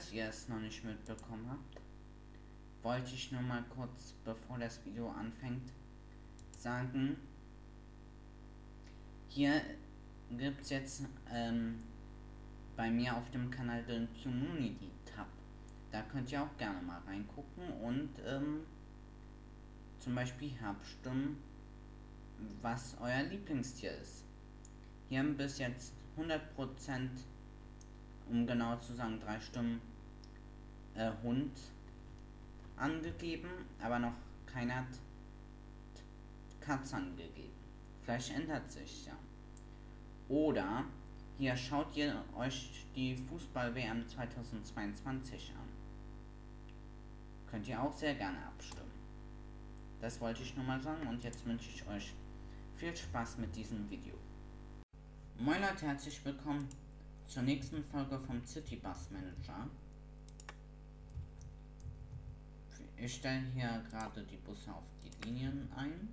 Falls ihr es noch nicht mitbekommen habt, wollte ich nur mal kurz, bevor das Video anfängt, sagen, hier gibt es jetzt ähm, bei mir auf dem Kanal den Community Tab. Da könnt ihr auch gerne mal reingucken und ähm, zum Beispiel abstimmen, was euer Lieblingstier ist. Hier haben bis jetzt 100%, um genau zu sagen, drei Stimmen äh, Hund angegeben, aber noch keiner hat Katze angegeben. Vielleicht ändert sich ja. Oder hier schaut ihr euch die Fußball-WM 2022 an. Könnt ihr auch sehr gerne abstimmen. Das wollte ich nur mal sagen und jetzt wünsche ich euch viel Spaß mit diesem Video. Moin Leute, herzlich willkommen zur nächsten Folge vom City Bus Manager. Ich stelle hier gerade die Busse auf die Linien ein.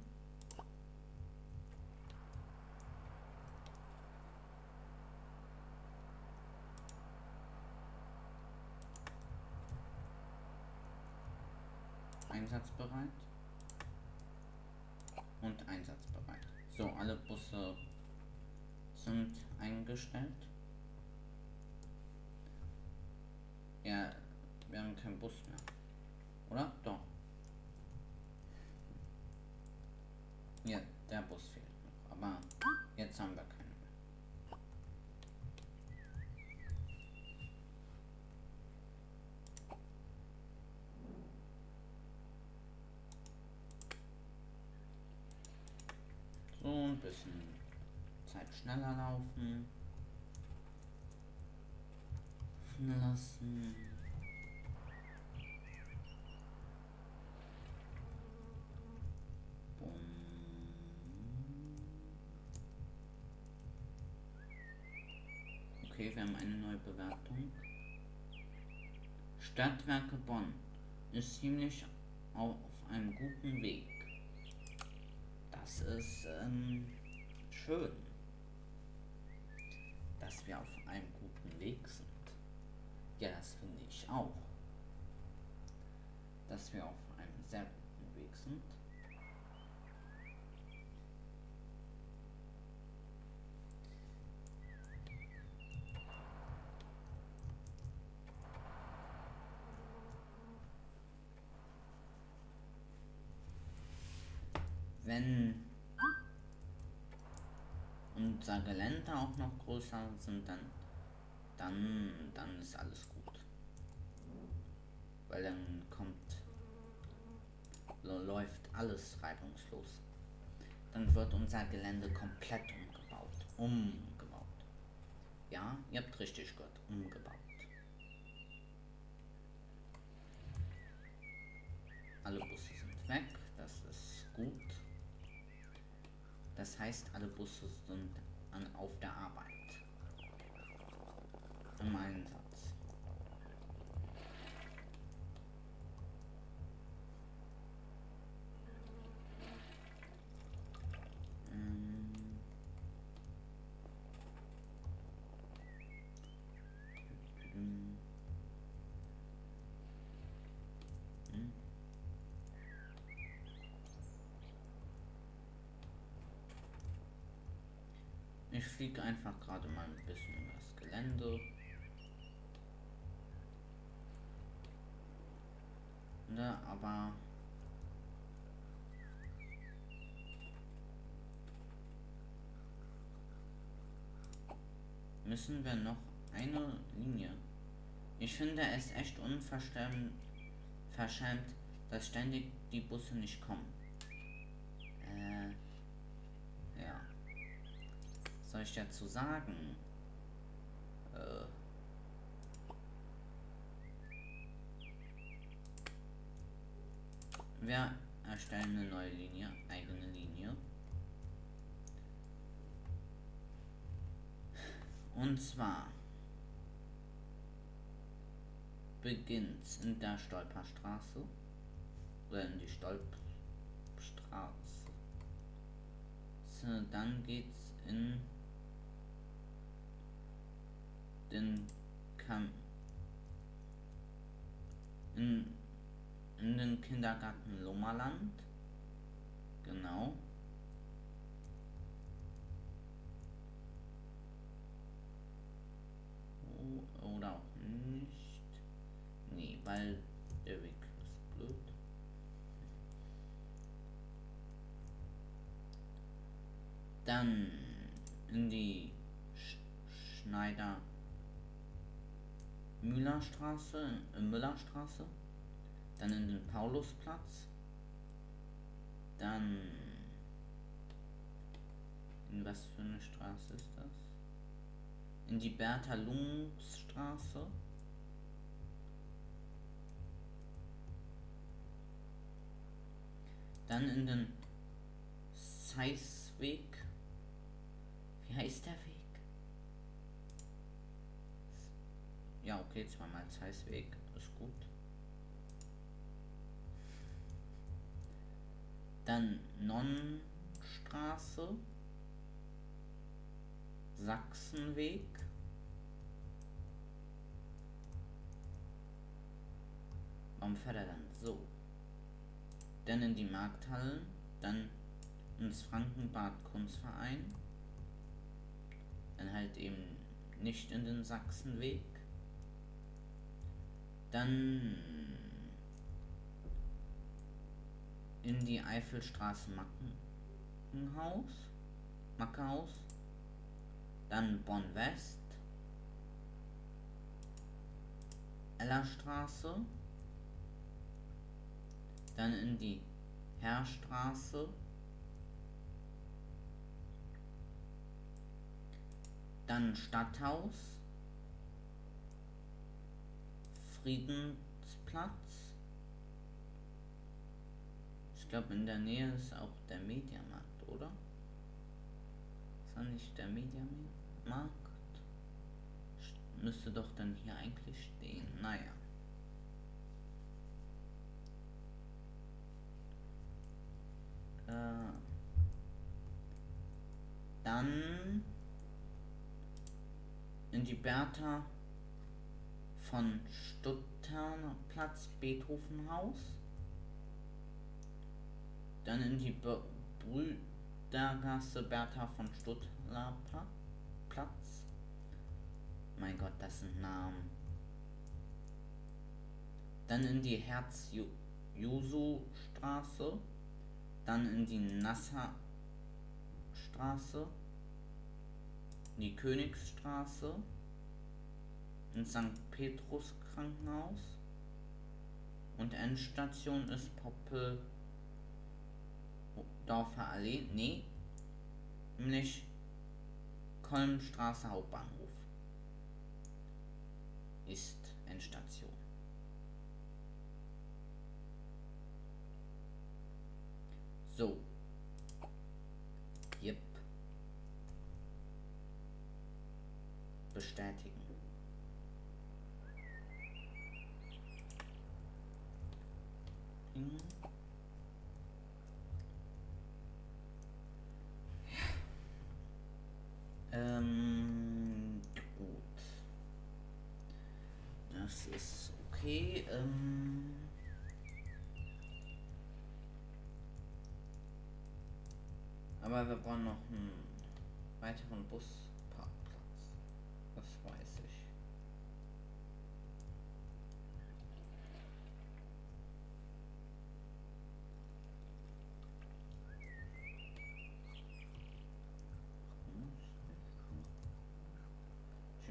Einsatzbereit und einsatzbereit. So, alle Busse sind eingestellt. Ja, wir haben keinen Bus mehr. Oder? Doch. Ja, der Bus fehlt noch. Aber jetzt haben wir keinen. So, ein bisschen Zeit schneller laufen. Lassen. Bewertung. Stadtwerke Bonn ist ziemlich auf einem guten Weg. Das ist ähm, schön, dass wir auf einem guten Weg sind. Ja, das finde ich auch. Dass wir auf einem sehr guten Weg sind. Wenn unser Gelände auch noch größer sind, dann, dann, dann ist alles gut. Weil dann kommt, läuft alles reibungslos. Dann wird unser Gelände komplett umgebaut. Umgebaut. Ja, ihr habt richtig gehört, umgebaut. Alle Busse sind weg, das ist gut. Das heißt, alle Busse sind an, auf der Arbeit. Im Einsatz. Ähm. Fliege einfach gerade mal ein bisschen über das Gelände. Ne, aber müssen wir noch eine Linie. Ich finde es echt unverschämt, verschämt, dass ständig die Busse nicht kommen. Äh, ja. Soll ich dazu sagen? Äh. Wir erstellen eine neue Linie, eigene Linie. Und zwar beginnt in der Stolperstraße oder in die Stolpstraße. So, dann geht's in den Kam in, in den Kindergarten Lummerland. Genau. oder auch nicht. Nee, weil der Weg ist blöd. Dann in die Sch Schneider Müllerstraße, äh, Müllerstraße, dann in den Paulusplatz, dann in was für eine Straße ist das? In die Bertha Lungs Straße. Dann in den Seisweg. Wie heißt der Weg? Ja, okay, zweimal Zeissweg ist gut. Dann Nonnenstraße, Sachsenweg, Warum fährt er dann so? Dann in die Markthallen, dann ins Frankenbad Kunstverein, dann halt eben nicht in den Sachsenweg, dann in die Eifelstraße Mackenhaus, Mackehaus, dann Bonn West, Ellerstraße, dann in die Herrstraße, dann Stadthaus, Friedensplatz. Ich glaube, in der Nähe ist auch der Mediamarkt, oder? Ist das nicht der Mediamarkt? Müsste doch dann hier eigentlich stehen. Naja. Äh, dann in die Bertha von Stutterner Platz Beethovenhaus. Dann in die Be Brüdergasse Bertha von Stuttler Platz. Mein Gott, das sind Namen. Dann in die Herz Juso Straße. Dann in die Nasser Straße. Die Königsstraße ins St. Petrus Krankenhaus und Endstation ist Poppel Dorfer Allee, nee, nämlich Kolmstraße Hauptbahnhof ist Endstation. So. Yep. Bestätigen. Ding. Ähm, gut. Das ist okay. Ähm, aber wir brauchen noch einen weiteren Busparkplatz. Das weiß ich.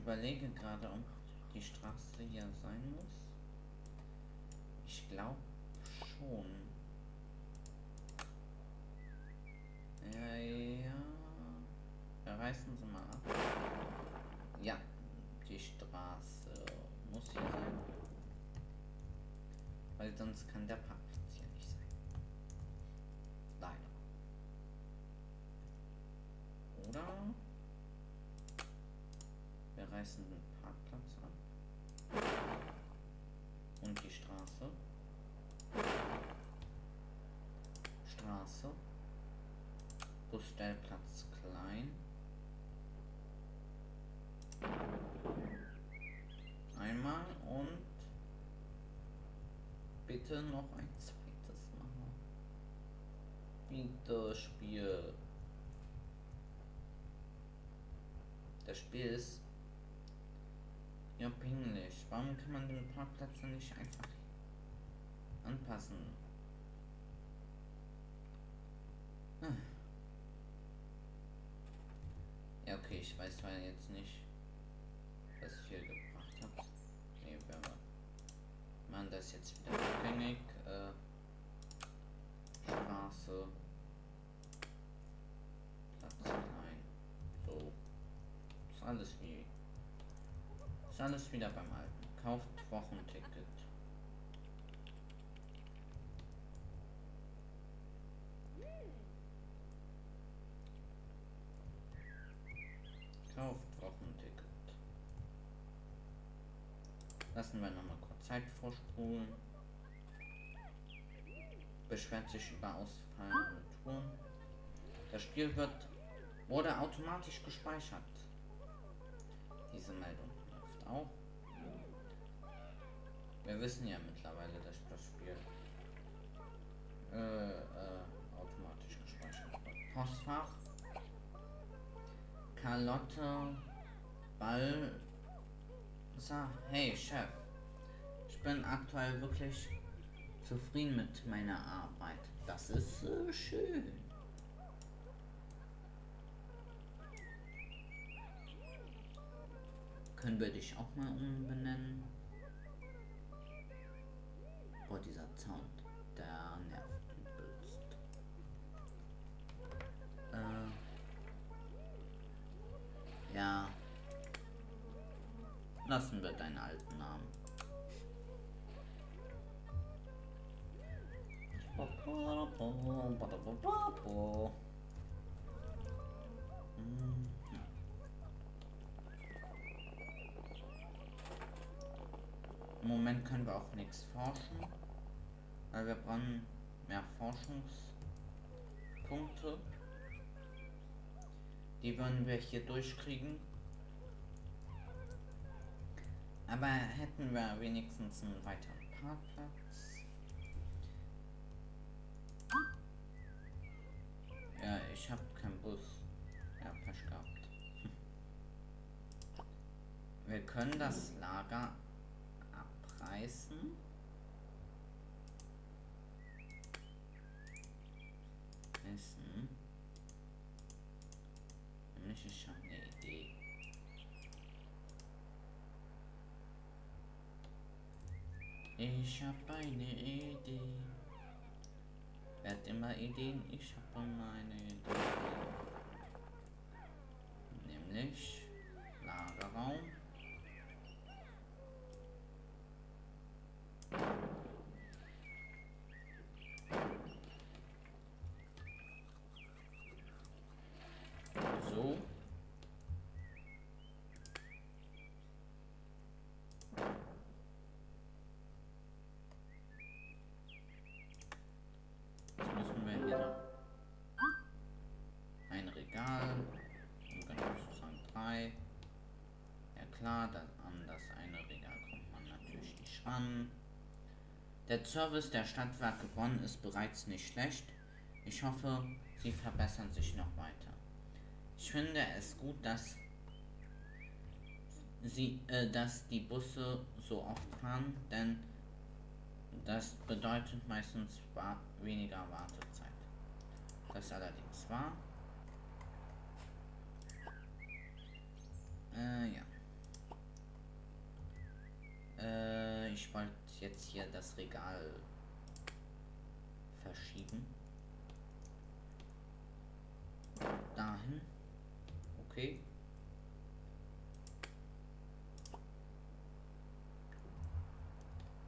überlege gerade, ob die Straße hier sein muss. Ich glaube schon. Ja, ja. Reißen Sie mal ab. Ja, die Straße muss hier sein. Weil sonst kann der Parkplatz hier nicht sein. Leider. Oder? Wir reißen den Parkplatz ab. Und die Straße. Straße. Busstellplatz klein. Einmal und bitte noch ein zweites Mal. Bitte Spiel. Das Spiel ist ja pingelig. Warum kann man den Parkplatz nicht einfach anpassen? Hm. Ja, okay, ich weiß zwar jetzt nicht, was ich hier gebracht habe. Nee, wir machen das jetzt wieder rückgängig. Äh, Straße. Platz klein. So. Ist alles wie. Ist alles wieder beim Alten. Kauft Wochenticket. Kauft Wochenticket. Lassen wir nochmal kurz Zeit vorspulen. Beschwert sich über ausfallende Touren. Das Spiel wird wurde automatisch gespeichert. Diese Meldung nervt auch. Wir wissen ja mittlerweile, dass das Spiel äh, äh, automatisch gespeichert wird. Postfach. Carlotte Ball. Hey Chef, ich bin aktuell wirklich zufrieden mit meiner Arbeit. Das ist so schön. Können wir dich auch mal umbenennen? Boah, dieser Sound, Lassen wir deinen alten Namen. Hm. Im Moment können wir auch nichts forschen, weil wir brauchen mehr Forschungspunkte. Die würden wir hier durchkriegen. Aber hätten wir wenigstens einen weiteren Parkplatz. Ja, ich habe keinen Bus. Ja, gehabt. Wir können das Lager reißen. Essen. Nämlich ich habe eine Idee. Ich habe eine Idee. Wer hat immer Ideen? Ich habe immer eine Idee. Nämlich Lagerraum. So. Jetzt müssen wir hier noch ein Regal, und genau sozusagen drei. Ja klar, dann an das eine Regal kommt man natürlich nicht ran. Der Service der Stadtwerke Bonn ist bereits nicht schlecht. Ich hoffe, sie verbessern sich noch weiter. Ich finde es gut, dass sie, äh, dass die Busse so oft fahren, denn das bedeutet meistens weniger Wartezeit. Das allerdings wahr. Äh, ja. Äh, ich wollte jetzt hier das Regal verschieben. Dahin. Okay.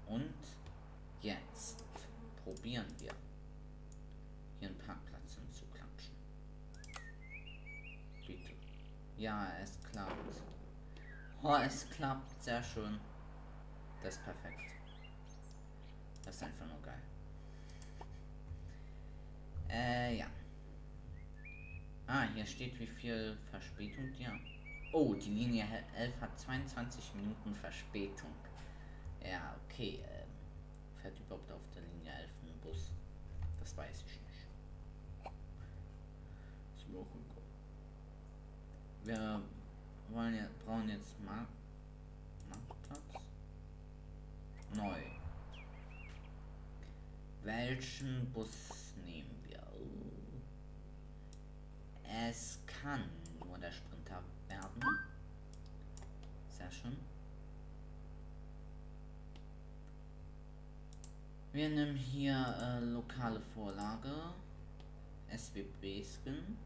Und jetzt probieren wir hier einen Parkplatz hinzuklatschen. Bitte. Ja, es klappt. Oh, es klappt. Sehr schön. Das ist perfekt. Das ist einfach nur geil. Äh, ja. Ah, hier steht, wie viel Verspätung die haben. Oh, die Linie 11 hat 22 Minuten Verspätung. Ja, okay. Ähm, fährt überhaupt auch weiß ich nicht. Ist mir auch egal. Wir wollen ja, brauchen jetzt mal Neu. Welchen Bus nehmen wir? Es kann nur der Sprinter werden. Sehr schön. Wir nehmen hier äh, lokale Vorlage. SWB Skin.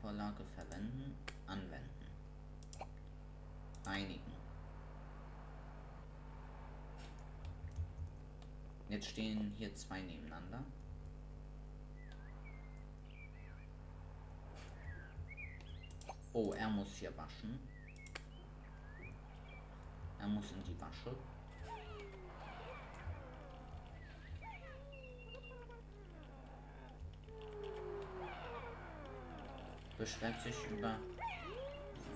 Vorlage verwenden. Anwenden. Reinigen. Jetzt stehen hier zwei nebeneinander. Oh, er muss hier waschen. Er muss in die Wasche. Beschwert sich über...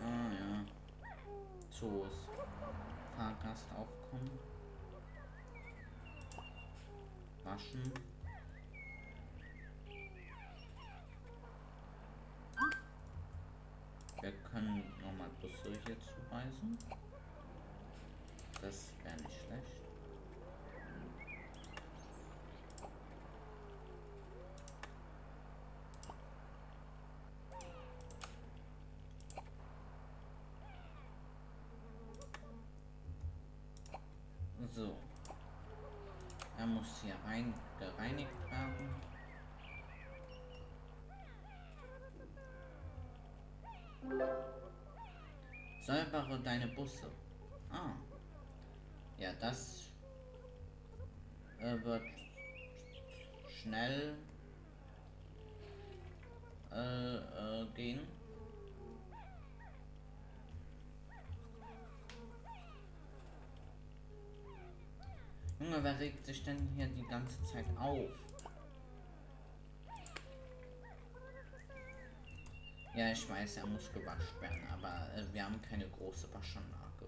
Ah ja. Zoos. Fahrgastaufkommen. Waschen. Wir können nochmal Busse hier zuweisen. Das wäre nicht schlecht. So. Muss hier rein gereinigt werden. Säubere deine Busse. Ah. Ja, das äh, wird schnell äh, äh, gehen. Junge, wer regt sich denn hier die ganze Zeit auf? Ja, ich weiß, er muss gewaschen werden, aber äh, wir haben keine große Waschanlage.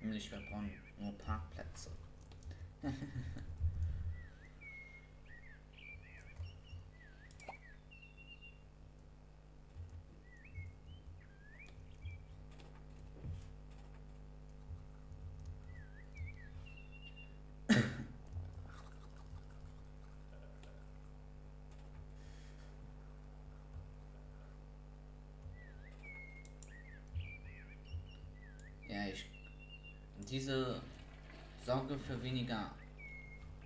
Nämlich, wir brauchen nur Parkplätze. Ja, ich. Diese Sorge für weniger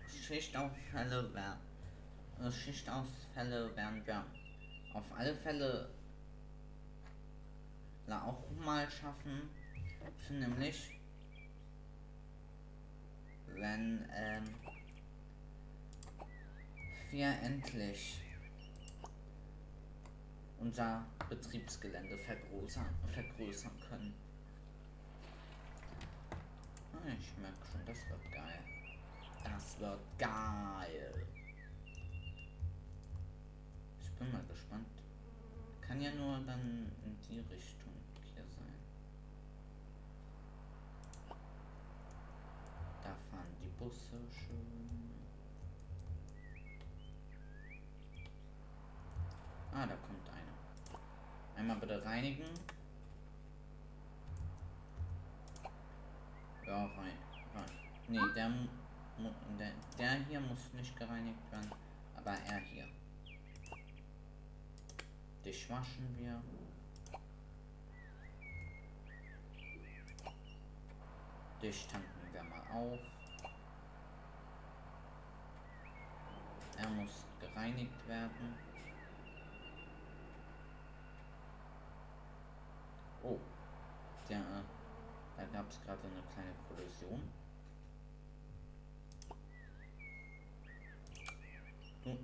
Schichtausfälle werden. Äh, Schichtausfälle werden wir auf alle Fälle auch mal schaffen. Nämlich wenn ähm, wir endlich unser Betriebsgelände vergrößern, vergrößern können. Ich merke schon, das wird geil. Das wird geil. Ich bin mal gespannt. Kann ja nur dann in die Richtung hier sein. Da fahren die Busse schön. Ah, da kommt einer. Einmal bitte reinigen. Ja, rein. rein. Nee, der, der, der hier muss nicht gereinigt werden, aber er hier. Dich waschen wir. Dich tanken wir mal auf. Er muss gereinigt werden. Oh, der, da gab es gerade eine kleine Kollision. Du.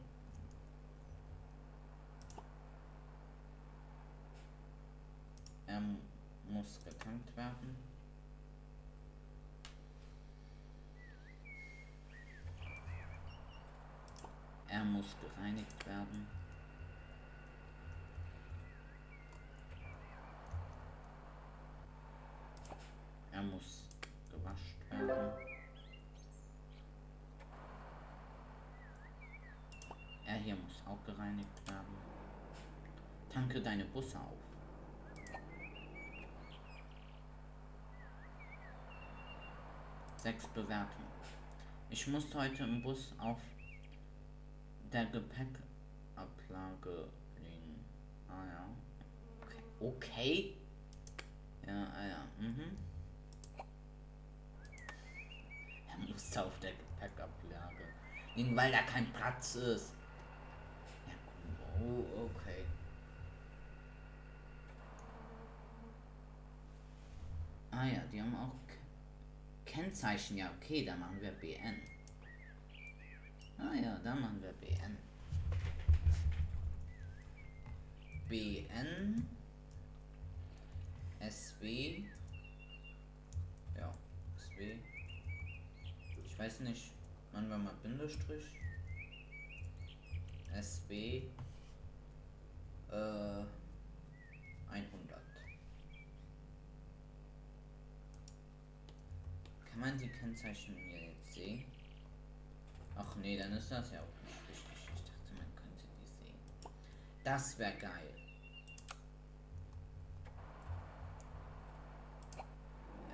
Er muss getankt werden. Er muss gereinigt. Er werden. sechs Bewertung. Ich musste heute im Bus auf der Gepäckablage liegen. Ah ja. Okay. okay. Ja, ah ja. Mhm. Er musste auf der Gepäckablage liegen, weil da kein Platz ist. Ja, oh, okay. Ah ja, die haben auch Kennzeichen. Ja, okay, da machen wir BN. Ah ja, da machen wir BN. BN SW. Ja, SW. Ich weiß nicht, wann wir mal Bindestrich. SW. Äh, 100. Kann man die Kennzeichen hier jetzt sehen? Ach nee, dann ist das ja auch nicht richtig. Ich dachte, man könnte die sehen. Das wäre geil.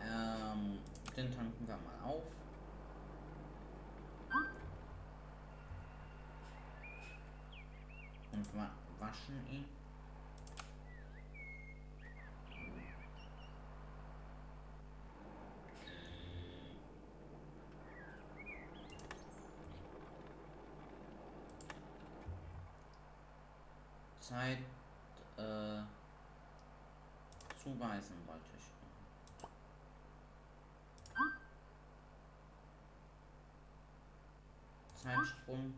Ähm, den tanken wir mal auf. Und wa waschen ihn. Zeit äh, zuweisen wollte ich. Zeitsprung.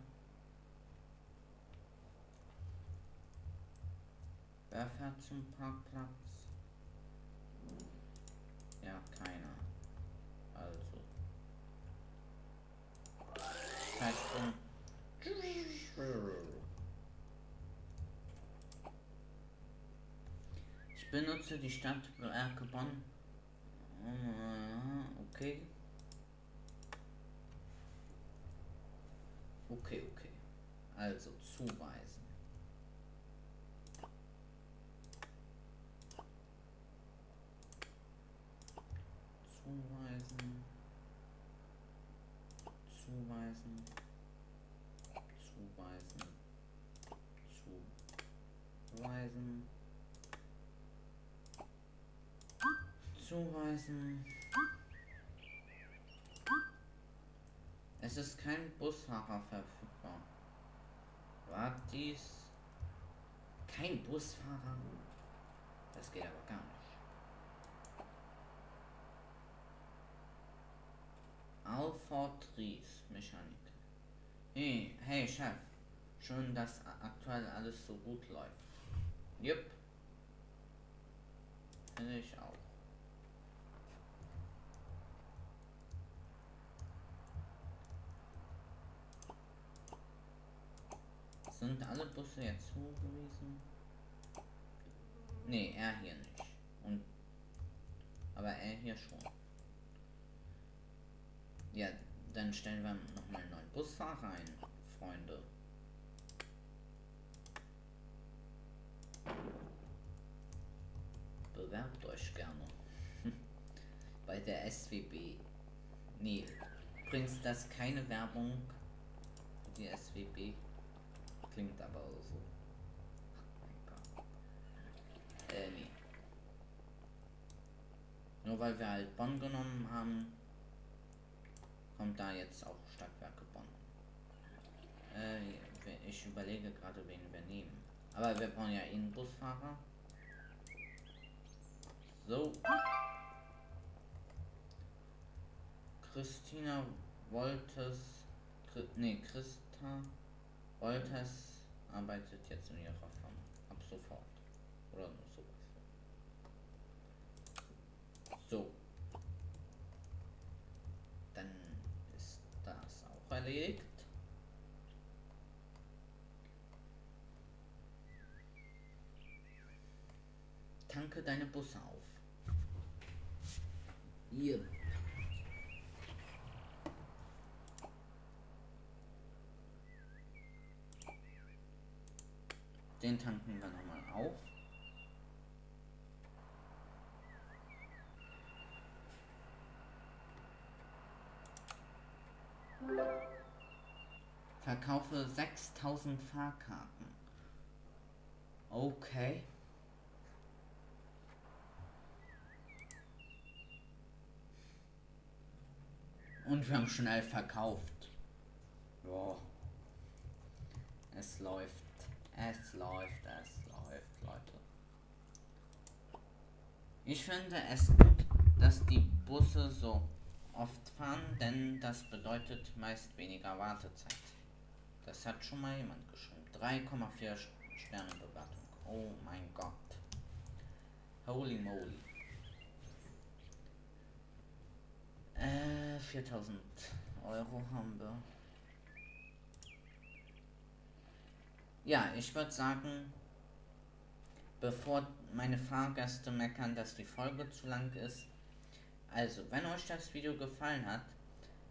Wer fährt zum Parkplatz? Ja, keiner. Also. Zeitsprung. Ich benutze die Stadt Erkebon. Okay. Okay, okay. Also zuweisen. Zuweisen. Zuweisen. Zuweisen. Zuweisen. Zuweisen. Es ist kein Busfahrer verfügbar. War dies kein Busfahrer? Das geht aber gar nicht. Alford Ries, Mechanik. Hey, hey Chef. Schön, dass aktuell alles so gut läuft. Jupp. Finde ich auch. Sind alle Busse jetzt zugewiesen? Nee, er hier nicht. Und aber er hier schon. Ja, dann stellen wir noch mal einen neuen Busfahrer ein, Freunde. Bewerbt euch gerne. Bei der SWB. Nee, übrigens das keine Werbung die SWB klingt aber so. Äh, nee. Nur weil wir halt Bonn genommen haben, kommt da jetzt auch Stadtwerke Bonn. Äh, ich überlege gerade, wen wir nehmen. Aber wir brauchen ja einen Busfahrer. So. Christina Woltes. Nee, Christa Wolters arbeitet jetzt in ihrer Firma. Ab sofort. Oder nur sowas. So. Dann ist das auch erledigt. Tanke deine Busse auf. Hier. Den tanken wir nochmal auf. Verkaufe 6000 Fahrkarten. Okay. Und wir haben schnell verkauft. Ja. Es läuft. Es läuft, es läuft, Leute. Ich finde es gut, dass die Busse so oft fahren, denn das bedeutet meist weniger Wartezeit. Das hat schon mal jemand geschrieben. 3,4 Sterne Bewertung. Oh mein Gott. Holy moly. Äh, 4000 Euro haben wir. Ja, ich würde sagen, bevor meine Fahrgäste meckern, dass die Folge zu lang ist. Also, wenn euch das Video gefallen hat,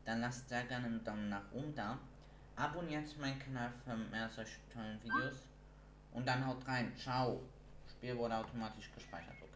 dann lasst sehr gerne einen Daumen nach oben da. Abonniert meinen Kanal für mehr solche tollen Videos. Und dann haut rein. Ciao. Spiel wurde automatisch gespeichert.